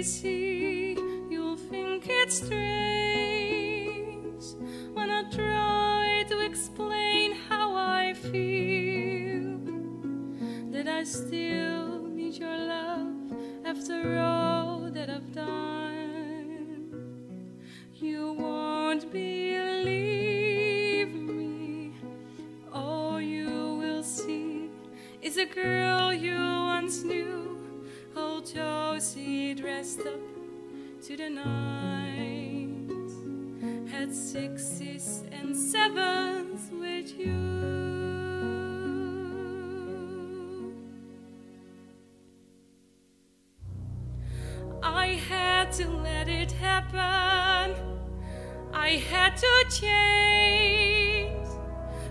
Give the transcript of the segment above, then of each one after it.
disse the night had sixes and sevens with you. I had to let it happen. I had to change.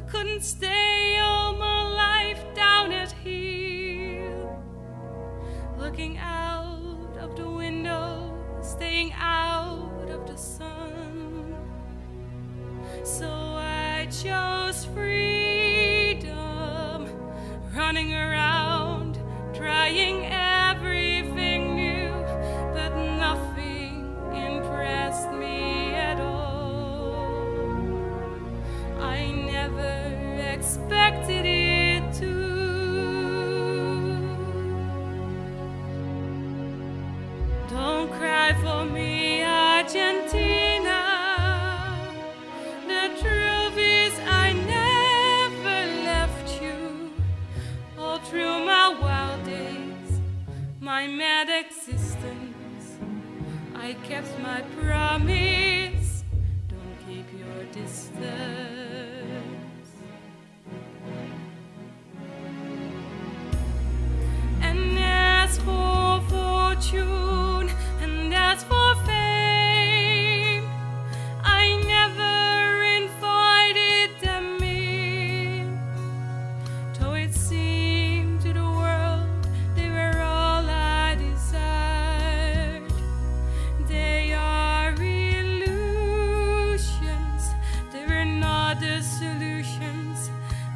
Couldn't stay all my life down at here. Looking out of the window, staying out of the sun. So I chose freedom, my mad existence, I kept my promise. Don't keep your distance. The solutions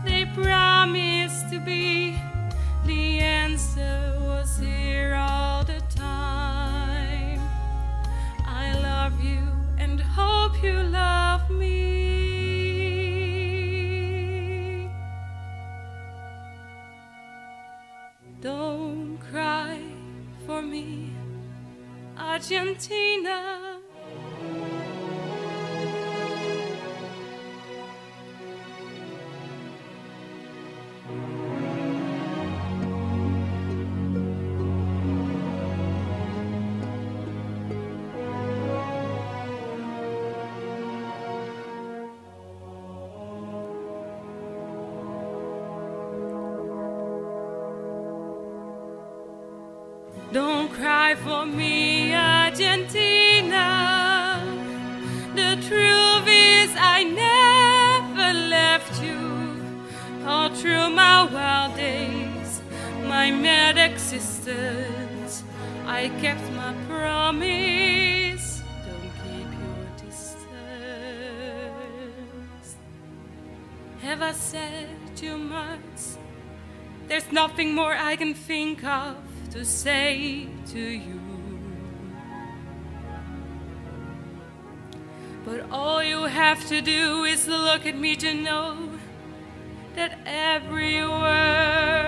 they promised to be. The answer was here all the time. I love you and hope you love me. Don't cry for me, Argentina. Cry for me, Argentina. The truth is, I never left you. All through my wild days, my mad existence, I kept my promise. Don't keep your distance. Have I said too much? There's nothing more I can think of to say to you. But all you have to do is look at me to know that every word